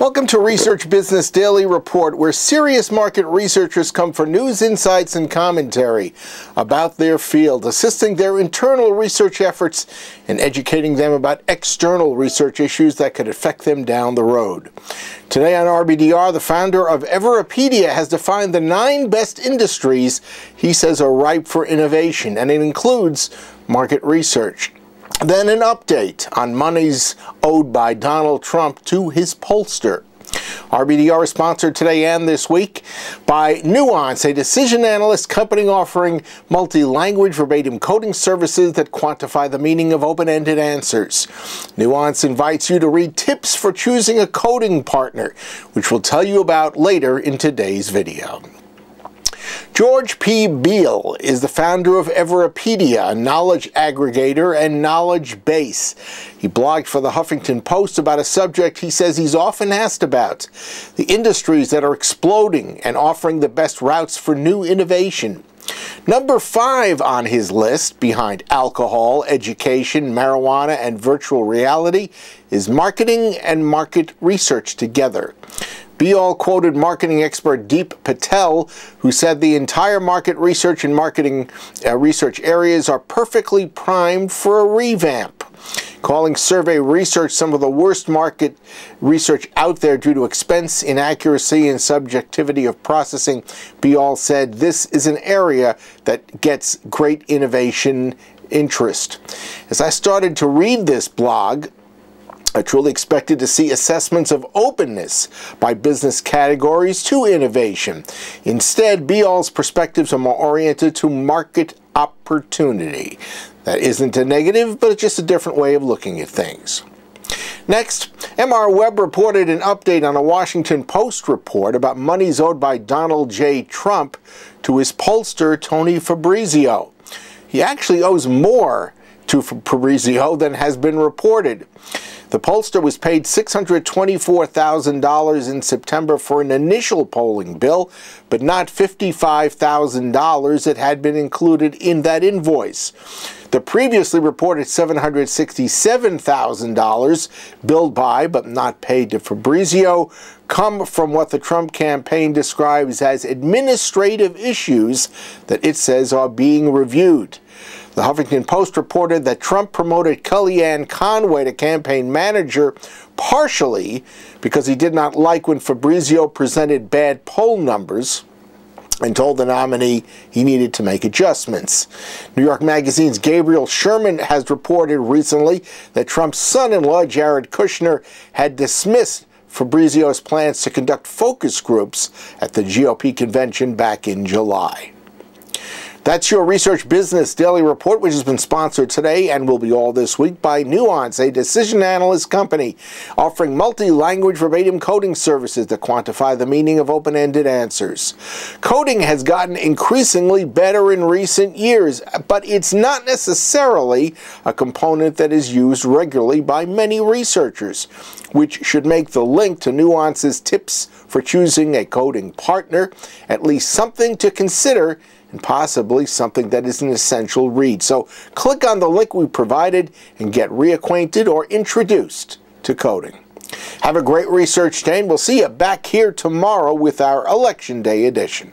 Welcome to Research Business Daily Report, where serious market researchers come for news, insights, and commentary about their field, assisting their internal research efforts and educating them about external research issues that could affect them down the road. Today on RBDR, the founder of Everipedia has defined the nine best industries he says are ripe for innovation, and it includes market research. Then an update on monies owed by Donald Trump to his pollster. RBDR is sponsored today and this week by Nuance, a decision analyst company offering multi-language verbatim coding services that quantify the meaning of open-ended answers. Nuance invites you to read tips for choosing a coding partner, which we'll tell you about later in today's video. George P. Beall is the founder of Everipedia, a knowledge aggregator and knowledge base. He blogged for the Huffington Post about a subject he says he's often asked about, the industries that are exploding and offering the best routes for new innovation. Number five on his list, behind alcohol, education, marijuana, and virtual reality, is marketing and market research together. Beall quoted marketing expert Deep Patel, who said the entire market research and marketing uh, research areas are perfectly primed for a revamp. Calling survey research some of the worst market research out there due to expense, inaccuracy, and subjectivity of processing, Beall said this is an area that gets great innovation interest. As I started to read this blog, I truly expected to see assessments of openness by business categories to innovation. Instead, Beall's perspectives are more oriented to market opportunity. That isn't a negative, but it's just a different way of looking at things. Next, MRWeb reported an update on a Washington Post report about monies owed by Donald J. Trump to his pollster, Tony Fabrizio. He actually owes more to Fabrizio than has been reported. The pollster was paid $624,000 in September for an initial polling bill, but not $55,000 that had been included in that invoice. The previously reported $767,000 billed by but not paid to Fabrizio come from what the Trump campaign describes as administrative issues that it says are being reviewed. The Huffington Post reported that Trump promoted Kellyanne Conway to campaign manager partially because he did not like when Fabrizio presented bad poll numbers and told the nominee he needed to make adjustments. New York Magazine's Gabriel Sherman has reported recently that Trump's son-in-law, Jared Kushner, had dismissed Fabrizio's plans to conduct focus groups at the GOP convention back in July. That's your Research Business Daily Report, which has been sponsored today and will be all this week by Nuance, a decision analyst company offering multi-language verbatim coding services that quantify the meaning of open-ended answers. Coding has gotten increasingly better in recent years, but it's not necessarily a component that is used regularly by many researchers, which should make the link to Nuance's tips for choosing a coding partner at least something to consider and possibly something that is an essential read. So click on the link we provided and get reacquainted or introduced to coding. Have a great research day, and we'll see you back here tomorrow with our Election Day edition.